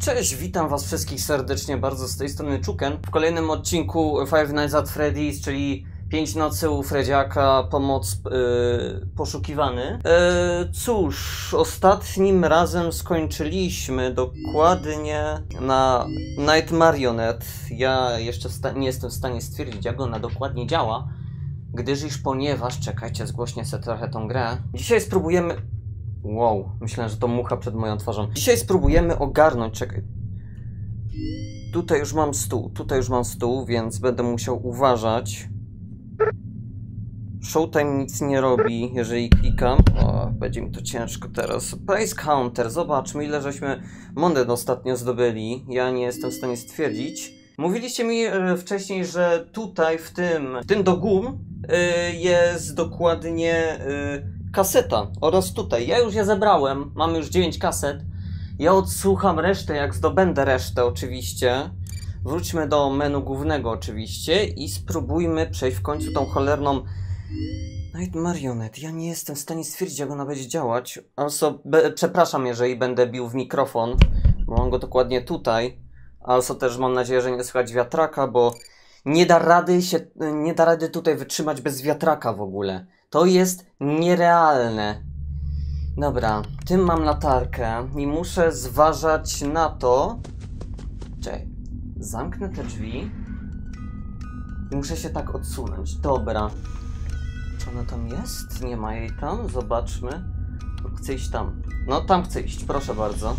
Cześć, witam was wszystkich serdecznie bardzo z tej strony Czuken. W kolejnym odcinku Five Nights at Freddy's, czyli 5 nocy u Fredziaka, pomoc yy, poszukiwany. Yy, cóż, ostatnim razem skończyliśmy dokładnie na Night Marionette. Ja jeszcze nie jestem w stanie stwierdzić, jak ona dokładnie działa, gdyż iż ponieważ, czekajcie, zgłośnie sobie trochę tą grę. Dzisiaj spróbujemy... Wow, myślałem, że to mucha przed moją twarzą. Dzisiaj spróbujemy ogarnąć, czekaj. Tutaj już mam stół, tutaj już mam stół, więc będę musiał uważać. Showtime nic nie robi, jeżeli klikam. O, będzie mi to ciężko teraz. Price counter, zobaczmy ile żeśmy monet ostatnio zdobyli. Ja nie jestem w stanie stwierdzić. Mówiliście mi e, wcześniej, że tutaj w tym, w tym dogum e, jest dokładnie e, kaseta oraz tutaj. Ja już je zebrałem, mam już 9 kaset. Ja odsłucham resztę, jak zdobędę resztę oczywiście. Wróćmy do menu głównego oczywiście i spróbujmy przejść w końcu tą cholerną Night Marionette. Ja nie jestem w stanie stwierdzić, jak ona będzie działać. Also, przepraszam, jeżeli będę bił w mikrofon, bo mam go dokładnie tutaj. Also też mam nadzieję, że nie słychać wiatraka, bo nie da rady się, nie da rady tutaj wytrzymać bez wiatraka w ogóle. To jest nierealne. Dobra, tym mam latarkę i muszę zważać na to. Czekaj, zamknę te drzwi. I muszę się tak odsunąć. Dobra. Czy ona tam jest? Nie ma jej tam. Zobaczmy. Chcę iść tam. No, tam chcę iść, proszę bardzo.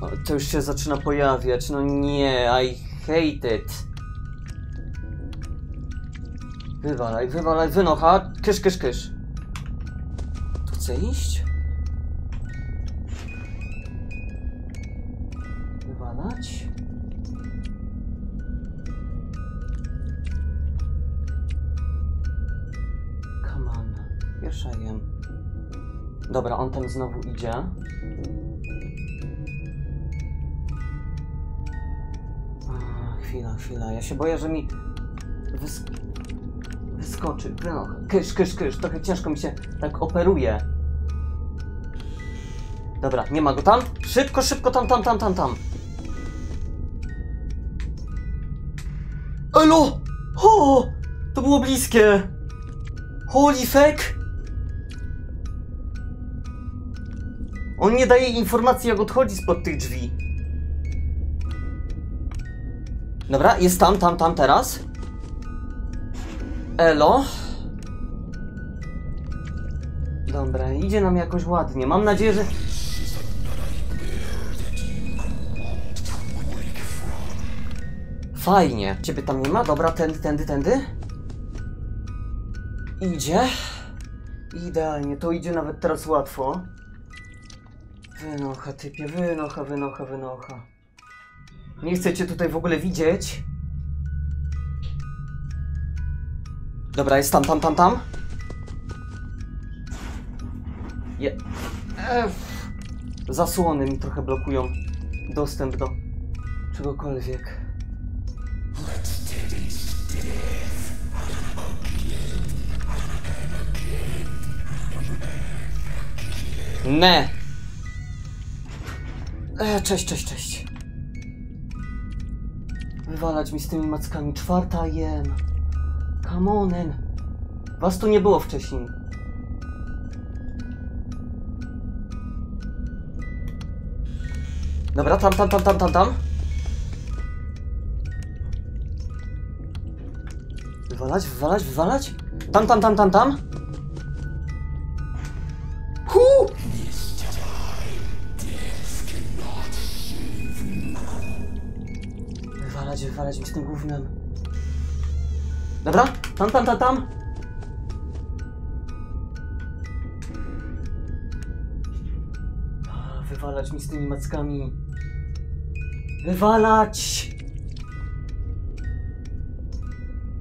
O, to już się zaczyna pojawiać. No nie, I hate it. Wywalaj, wywalaj, wynocha. Kysz, kysz, kysz. Tu chcę iść? Wywalać? Come on. Pierwsza jem. Dobra, on tam znowu idzie. A, chwila, chwila. Ja się boję, że mi wys... wyskoczy. No, kysz, kysz, kysz. Trochę ciężko mi się tak operuje. Dobra, nie ma go tam. Szybko, szybko, tam, tam, tam, tam, tam. Elo! O! To było bliskie! Holy fuck! On nie daje informacji, jak odchodzi spod tych drzwi. Dobra, jest tam, tam, tam teraz. Elo. Dobra, idzie nam jakoś ładnie. Mam nadzieję, że... Fajnie. Ciebie tam nie ma? Dobra, tędy, tędy, tędy. Idzie. Idealnie, to idzie nawet teraz łatwo. Wynocha, typie, wynocha, wynocha, wynocha. Nie chcę cię tutaj w ogóle widzieć. Dobra, jest tam, tam, tam, tam. Je... Ef. Zasłony mi trochę blokują dostęp do czegokolwiek. Ne! E, cześć, cześć, cześć. Wywalać mi z tymi mackami. Czwarta jem. Come onen. Was tu nie było wcześniej. Dobra, tam, tam, tam, tam, tam, tam. Wywalać, wywalać, wywalać. Tam, tam, tam, tam, tam. Hu! Wywalać, wywalać mi z tym. Dobra, tam, tam, tam, tam! Wywalać mi z tymi mackami. Wywalać!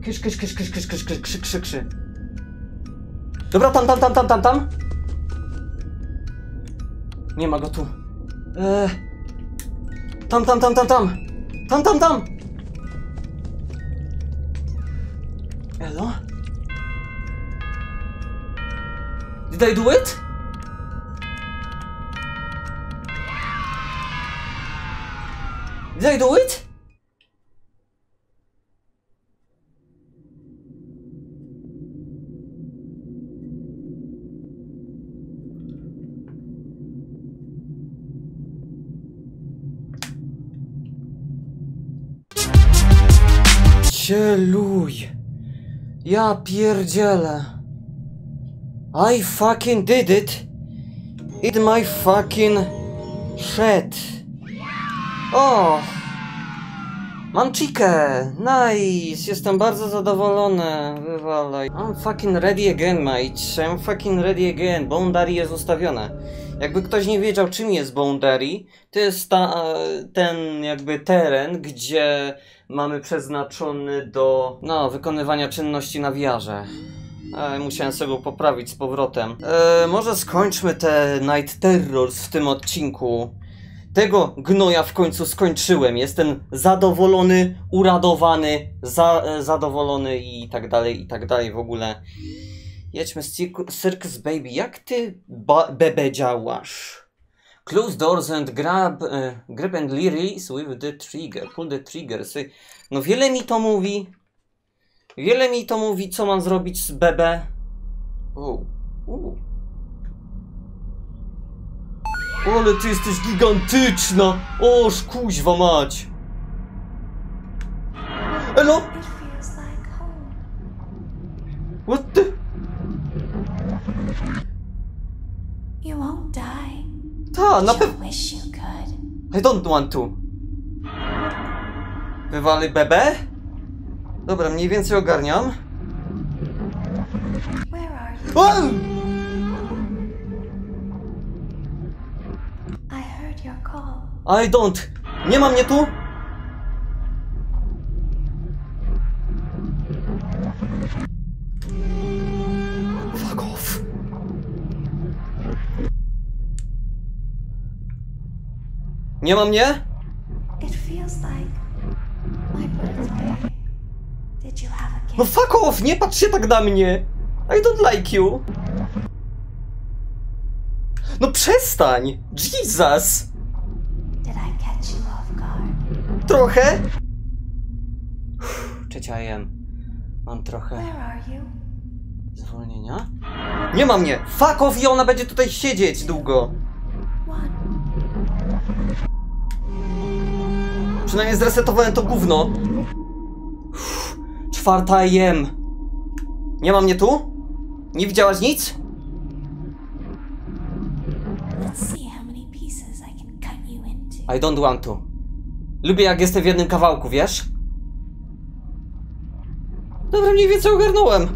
Kysz, kysz, kysz, kysz, kysz, kysz, kysz, krzy, krzy, krzy. Dobra, tam, tam, tam, tam, tam, tam. Nie ma go tu. Eee, tam, tam, tam, tam, tam. Tam, tam, tam. Did I do it? Did I do it? Cieluj. Ja pierdzielę. I fucking did it. It my fucking shit. O! Mam chikę! Nice! Jestem bardzo zadowolony. Wywalaj. I'm fucking ready again, mate. I'm fucking ready again. Boundary jest ustawione. Jakby ktoś nie wiedział, czym jest Boundary, to jest ta, ten jakby teren, gdzie mamy przeznaczony do no, wykonywania czynności na wiarze. E, musiałem sobie go poprawić z powrotem. E, może skończmy te Night Terrors w tym odcinku. Tego gnoja w końcu skończyłem. Jestem zadowolony, uradowany, za, e, zadowolony i tak dalej, i tak dalej w ogóle. Jedźmy z Circu- Circus Baby. Jak ty, bebe, działasz? Close doors and grab, e, grab and release with the trigger. Pull the trigger. No wiele mi to mówi. Wiele mi to mówi, co mam zrobić z bebe. U. Ale ty jesteś gigantyczna! Oż kuźwa mać! Elo? What the? You won't die. Ta, na pewno. I don't want to. Wywali bebe? Dobra, mniej więcej ogarniam. O! I don't. Nie ma mnie tu? Fuck off. Nie ma mnie? No fuck off, nie patrz się tak na mnie. I don't like you. No przestań. Jesus. Trochę? Trzeciajem. Mam trochę zwolnienia. Nie ma mnie! Fuck off i ona będzie tutaj siedzieć długo. Przynajmniej zresetowałem to gówno. Jem. Nie ma mnie tu? Nie widziałaś nic? I don't want to. Lubię jak jestem w jednym kawałku, wiesz? Dobra, mniej więcej ogarnąłem.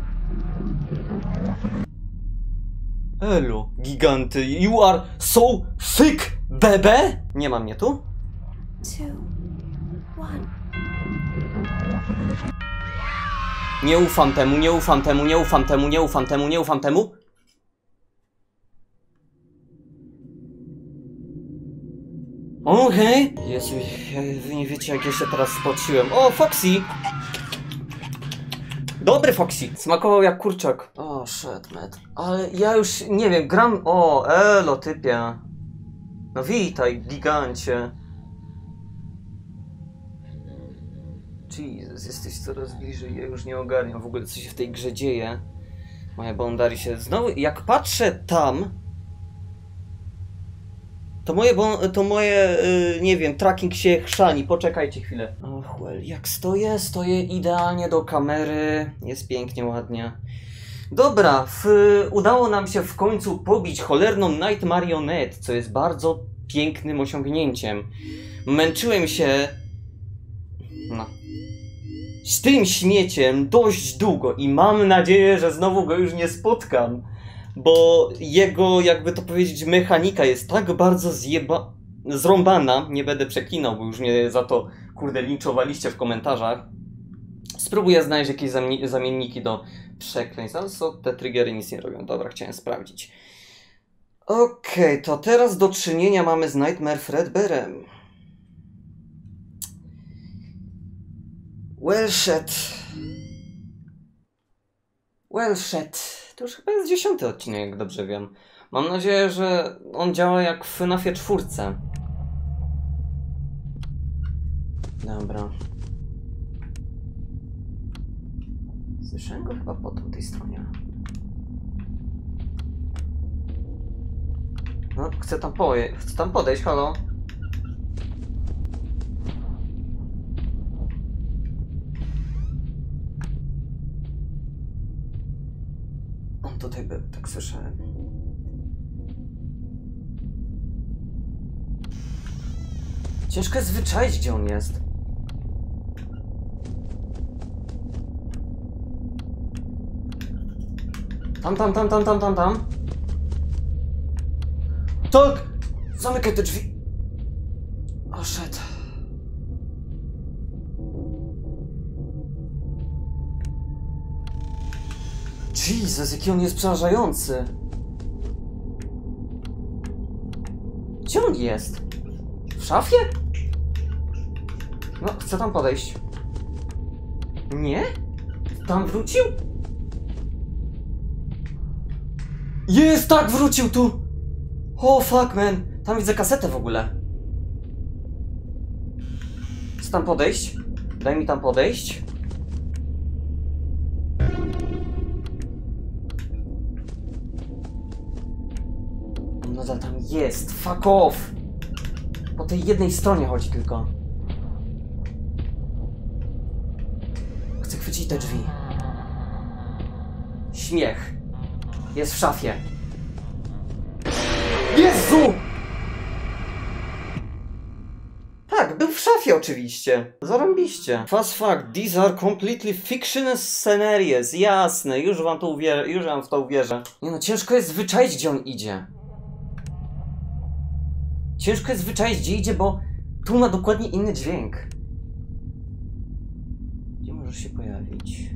Elo, giganty, you are so thick, bebe! Nie ma mnie tu? Two. One. Nie ufam temu, nie ufam temu, nie ufam temu, nie ufam temu, nie ufam temu. Okej. Jezu, ja- wy nie wiecie jak ja się teraz spociłem. O, Foxy! Dobry Foxy! Smakował jak kurczak. O, shit, man. Ale ja już nie wiem, gram... O, elo, typie. No witaj, gigancie. Jesus, jesteś coraz bliżej, ja już nie ogarniam w ogóle co się w tej grze dzieje. Moja boundary się znowu, jak patrzę tam, to moje, to moje, y, nie wiem, tracking się chrzani, poczekajcie chwilę. Och, well, jak stoję, stoję idealnie do kamery, jest pięknie, ładnie. Dobra, w, udało nam się w końcu pobić cholerną Night Marionette, co jest bardzo pięknym osiągnięciem. Męczyłem się. Z tym śmieciem dość długo i mam nadzieję, że znowu go już nie spotkam, bo jego, jakby to powiedzieć, mechanika jest tak bardzo zjeba... zrąbana, nie będę przeklinał, bo już mnie za to, kurde, linczowaliście w komentarzach. Spróbuję znaleźć jakieś zamie- zamienniki do przekleństw, ale co, te triggery nic nie robią. Dobra, chciałem sprawdzić. Okej, to teraz do czynienia mamy z Nightmare Fredbearem. Wellshed. Wellshed. To już chyba jest dziesiąty odcinek, jak dobrze wiem. Mam nadzieję, że on działa jak w FNAFie czwórce. Dobra. Słyszałem go chyba po tamtej stronie. No, chcę tam chcę tam podejść, halo? On tutaj był, tak słyszałem. Ciężko jest wyczaić, gdzie on jest. Tam, tam, tam, tam, tam, tam, tam. Tak! Zamykaj te drzwi. Jesus, jaki on jest przerażający. Gdzie on jest? W szafie? No, chcę tam podejść. Nie? Tam wrócił? Jest, tak, wrócił tu! O, fuck, man. Tam widzę kasetę w ogóle. Chcę tam podejść? Daj mi tam podejść. Nadal tam jest. Fuck off! Po tej jednej stronie chodzi tylko. Chcę chwycić te drzwi. Śmiech. Jest w szafie. Jezu! Tak, był w szafie oczywiście. Zarąbiście. Fast fact, these are completely fictional scenarios. Jasne, już wam to uwierzę, już wam w to uwierzę. Nie no, ciężko jest wyczaić, gdzie on idzie. Ciężko jest wyczaić, gdzie idzie, bo tu ma dokładnie inny dźwięk. Gdzie możesz się pojawić?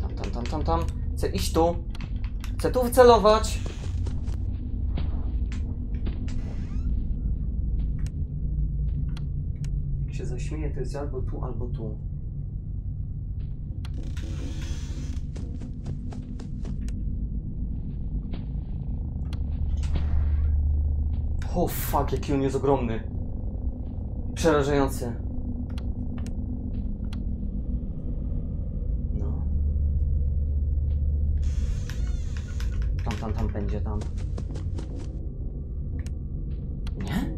Tam, tam, tam, tam, tam. Chcę iść tu. Chcę tu wycelować. Jak się zaśmieje, to jest albo tu, albo tu. O fuck, jaki on jest ogromny. Przerażający. No. Tam, tam, tam będzie, tam. Nie?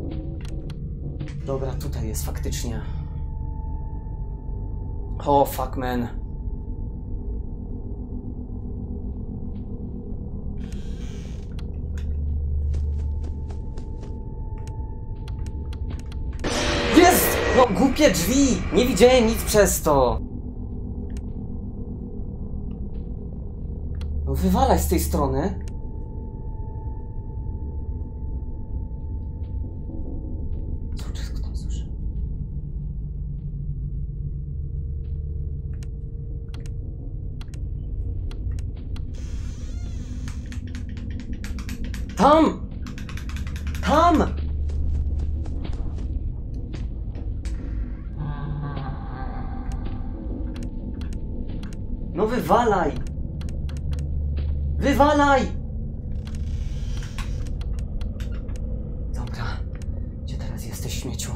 Dobra, tutaj jest faktycznie. O, fuck, man. No, głupie drzwi! Nie widziałem nic przez to. No, wywalaj z tej strony. Tam. Tam! No wywalaj! Wywalaj! Dobra. Gdzie teraz jesteś, śmieciu?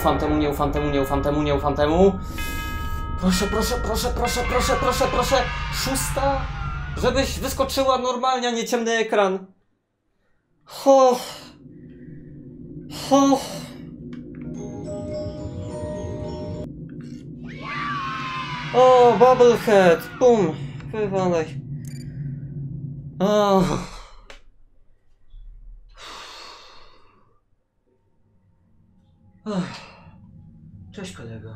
Ufam temu, nie ufam temu, nie ufam temu, nie ufam temu. Proszę, proszę, proszę, proszę, proszę, proszę, proszę. Szósta? Żebyś wyskoczyła normalnie, a nie ciemny ekran. Ho. Ho. O, Bubblehead! Bum! Wywalaj. O. Cześć kolego.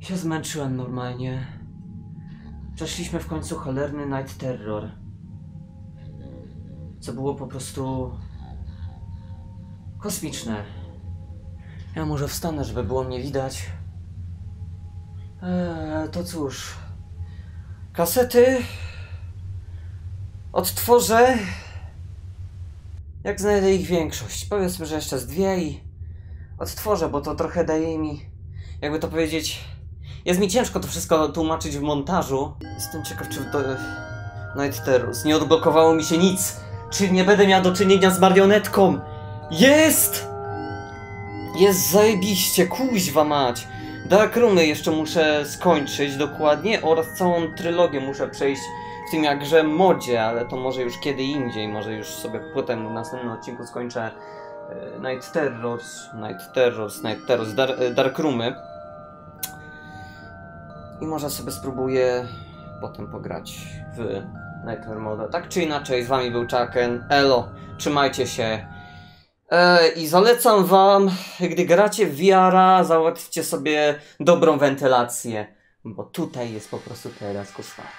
Się zmęczyłem normalnie. Przeszliśmy w końcu cholerny Night Terror. Co było po prostu... kosmiczne. Ja może wstanę, żeby było mnie widać. Eee, to cóż. Kasety. Odtworzę. Jak znajdę ich większość. Powiedzmy, że jeszcze z dwie i odtworzę, bo to trochę daje mi. Jakby to powiedzieć. Jest mi ciężko to wszystko tłumaczyć w montażu. Jestem ciekaw, czy to. Night Terrors. Nie odblokowało mi się nic. Czy nie będę miał do czynienia z marionetką? Jest! Jest zajebiście, kuźwa mać. Dark Roomy jeszcze muszę skończyć dokładnie oraz całą trylogię muszę przejść w tym jakże modzie, ale to może już kiedy indziej, może już sobie potem w następnym odcinku skończę Night Terrors, Night Terrors, Night Terrors, Dar e, Dark Roomy. I może sobie spróbuję potem pograć w Nightmare Mode. Tak czy inaczej, z wami był Chucken. Elo, trzymajcie się. E, I zalecam wam, gdy gracie w VR, załatwcie sobie dobrą wentylację. Bo tutaj jest po prostu teraz koszmarnie.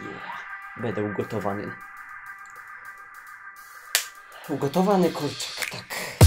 Yeah. Będę ugotowany. Ugotowany kurczak, tak.